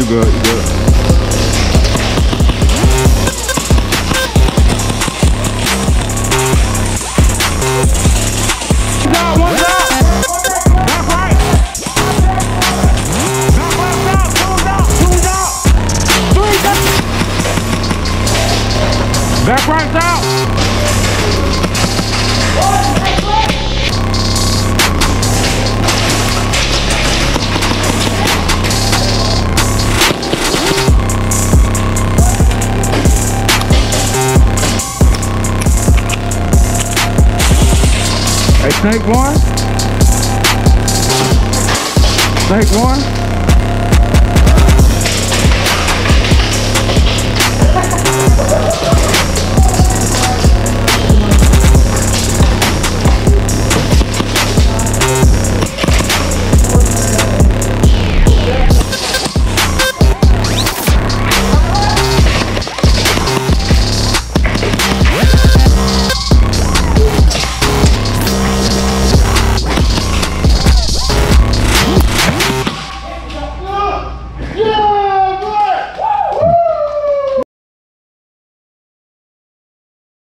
You good, you good. Back right out. Hey, snake one. Snake one.